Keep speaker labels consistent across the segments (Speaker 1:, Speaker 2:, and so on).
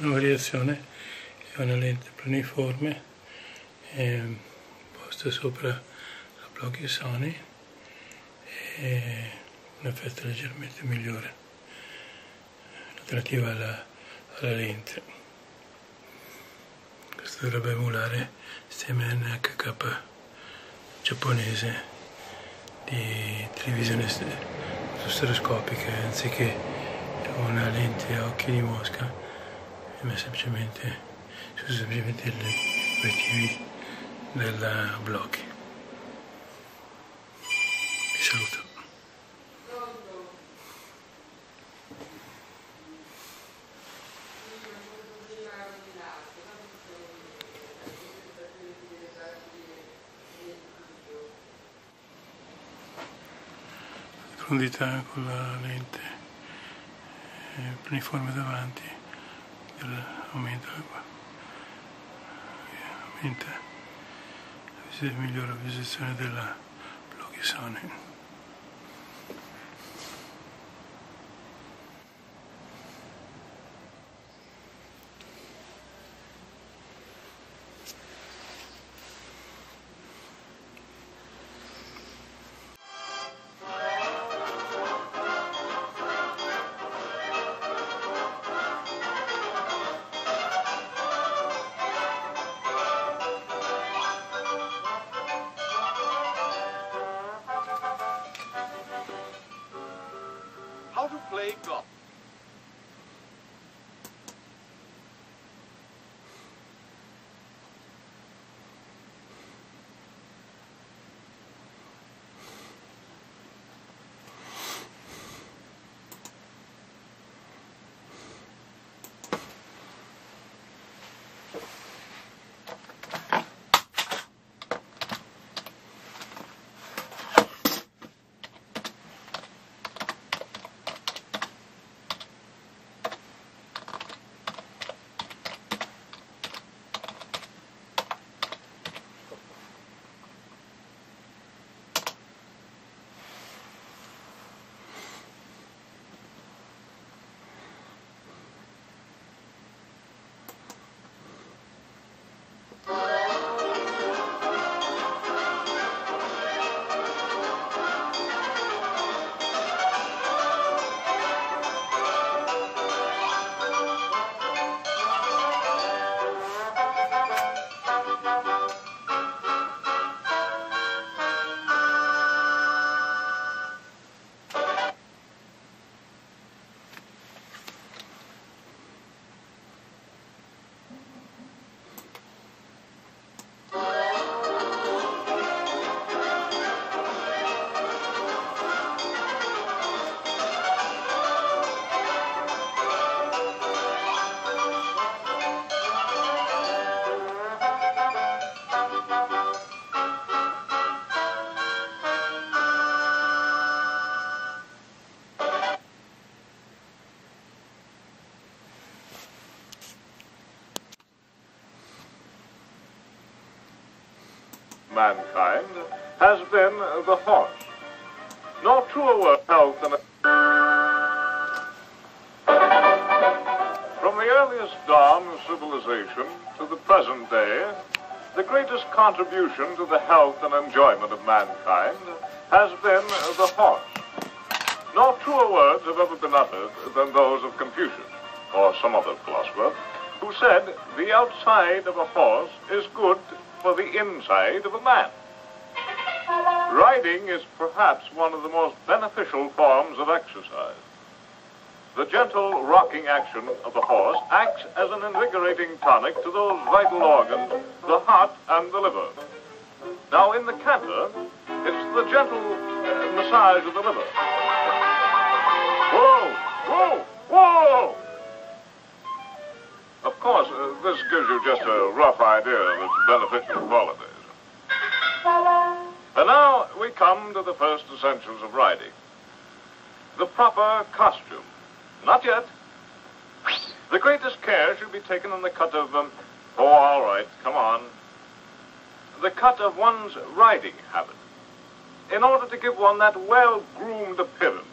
Speaker 1: una variazione è una lente planiforme eh, posta sopra la blocchi Sony e un effetto leggermente migliore alternativa alla, alla lente. Questo dovrebbe emulare sistema NHK giapponese di televisione stereoscopica anziché una lente a occhi di mosca ma semplicemente sono semplicemente gli obiettivi del blocchi vi saluto. Profondità con la lente eh, planiforme davanti aumenta, aumenta migliora la visualizzazione della bloghisone.
Speaker 2: Play mankind has been the horse. No truer health than From the earliest dawn of civilization to the present day, the greatest contribution to the health and enjoyment of mankind has been the horse. No truer words have ever been uttered than those of Confucius, or some other philosopher, who said, the outside of a horse is good for the inside of a man. Riding is perhaps one of the most beneficial forms of exercise. The gentle rocking action of the horse acts as an invigorating tonic to those vital organs, the heart and the liver. Now, in the canter, it's the gentle uh, massage of the liver. Whoa! Whoa! Gives you just a rough idea of its beneficial qualities. And now we come to the first essentials of riding. The proper costume. Not yet. The greatest care should be taken in the cut of, um, oh, all right, come on. The cut of one's riding habit. In order to give one that well-groomed appearance,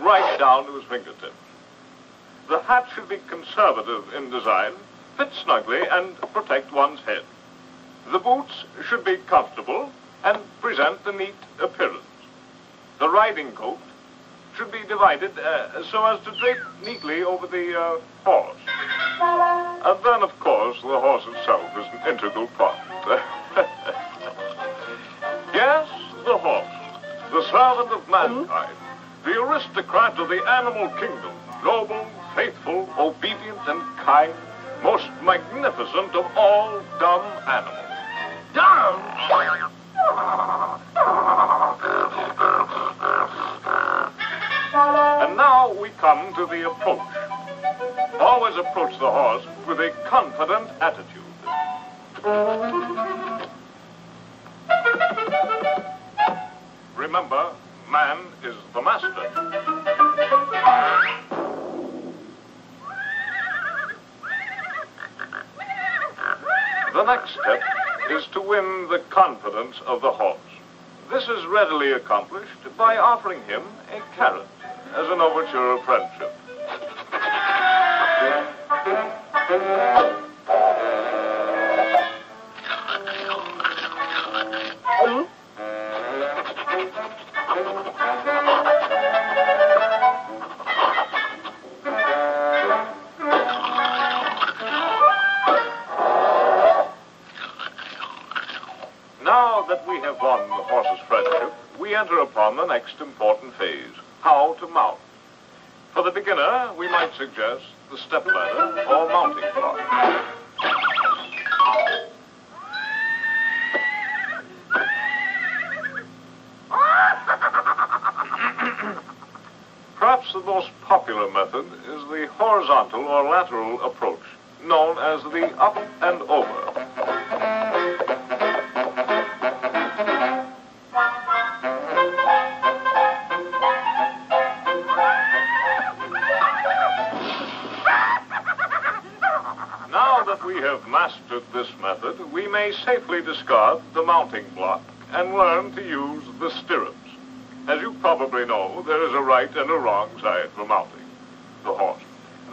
Speaker 2: right down to his fingertips. the hat should be conservative in design, fit snugly, and protect one's head. The boots should be comfortable and present a neat appearance. The riding coat should be divided uh, so as to drape neatly over the uh, horse. And then, of course, the horse itself is an integral part. yes, the horse, the servant of mankind, the aristocrat of the animal kingdom, noble, faithful, obedient, and kind, most magnificent of all dumb animals. Dumb? And now we come to the approach. Always approach the horse with a confident attitude. Next step is to win the confidence of the horse. This is readily accomplished by offering him a carrot as an overture of friendship. Upon the next important phase how to mount. For the beginner, we might suggest the step ladder or mounting block. Perhaps the most popular method is the horizontal or lateral approach, known as the up and over. We have mastered this method, we may safely discard the mounting block and learn to use the stirrups. As you probably know, there is a right and a wrong side for mounting the horse.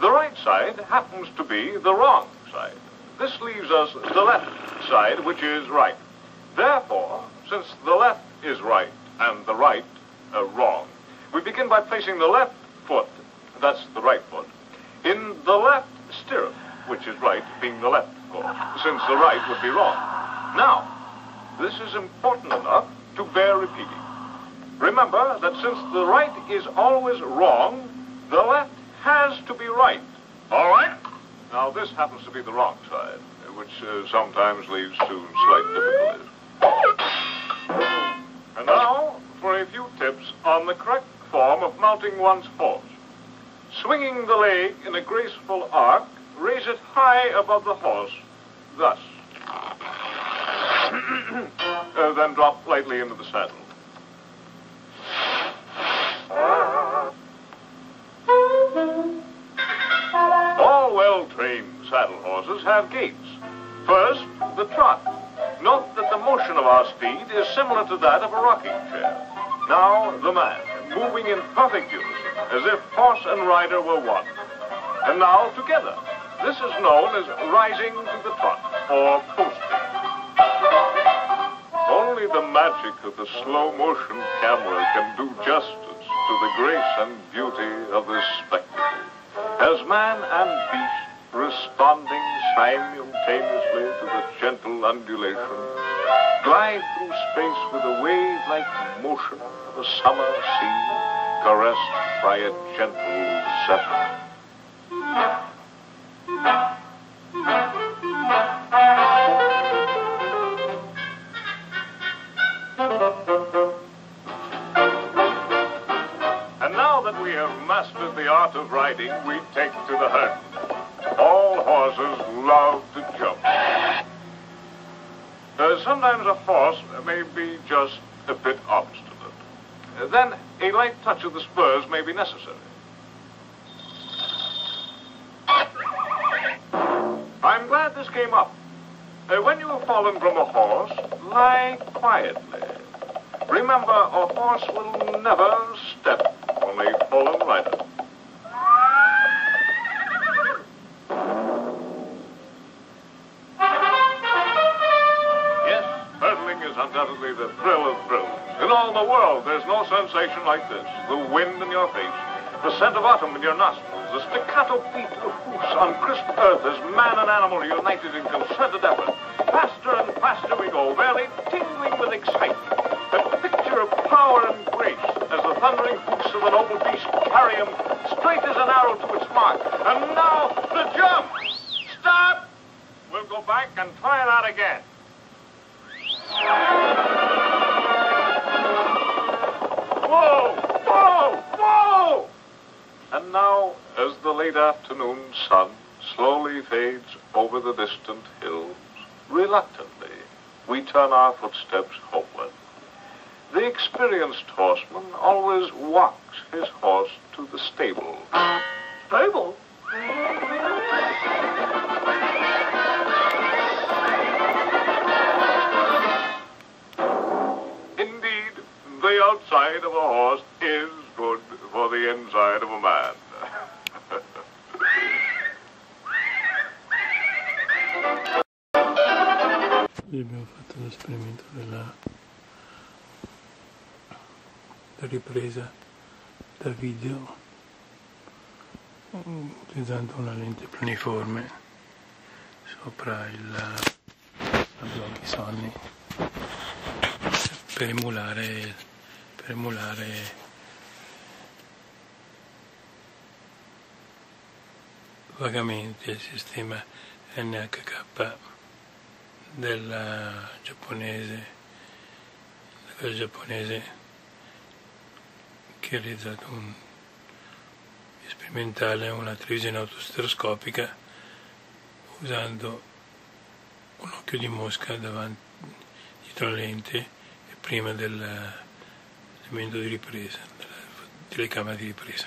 Speaker 2: The right side happens to be the wrong side. This leaves us the left side, which is right. Therefore, since the left is right and the right uh, wrong, we begin by placing the left foot, that's the right foot, in the left stirrup, which is right, being the left foot, since the right would be wrong. Now, this is important enough to bear repeating. Remember that since the right is always wrong, the left has to be right. All right? Now, this happens to be the wrong side, which uh, sometimes leads to slight difficulties. And now, for a few tips on the correct form of mounting one's horse. Swinging the leg in a graceful arc, raise it high above the horse, thus. Uh, then drop lightly into the saddle. All well-trained saddle horses have gaits. First, the trot. Note that the motion of our steed is similar to that of a rocking chair. Now, the man, moving in perfect unison, as if horse and rider were one. And now, together. This is known as rising to the top, or posting. Only the magic of the slow motion camera can do justice to the grace and beauty of this spectacle. As man and beast, responding simultaneously to the gentle undulation, glide through space with the wave-like motion of a summer sea caressed by a gentle zephyr. Mastered the art of riding, we take to the herd. All horses love to jump. Uh, sometimes a horse may be just a bit obstinate. Uh, then a light touch of the spurs may be necessary. this came up. Uh, when you have fallen from a horse, lie quietly. Remember, a horse will never step on a fallen rider. Yes, hurdling is undoubtedly the thrill of thrills. In all the world, there's no sensation like this. The wind in your face, the scent of autumn in your nostrils the staccato beat of hoofs on crisp earth as man and animal united in concerted effort. Faster and faster we go, merely tingling with excitement. A picture of power and grace as the thundering hoofs of the noble beast carry him straight as an arrow to its mark. And now, the jump! Stop! We'll go back and try it out again. As the late afternoon sun slowly fades over the distant hills, reluctantly, we turn our footsteps homeward. The experienced horseman always walks his horse to the stable. Stable? Indeed, the outside of a horse is good for the inside of a man.
Speaker 1: Qui abbiamo fatto l'esperimento della, ripresa da video mm, utilizzando una lente planiforme sopra il, la Bloggy Sony per emulare, per emulare vagamente il sistema NHK del giapponese, del giapponese che ha realizzato un sperimentale una televisione autostereoscopica usando un occhio di mosca davanti dietro la lente e prima dell'elemento di ripresa, della telecamera di ripresa.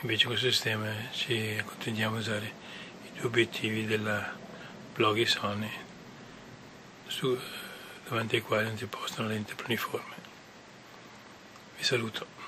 Speaker 1: Invece questo sistema ci accontentiamo di usare i due obiettivi della bloghi Sony su, davanti ai quali non si posta una lente planiforme. Vi saluto.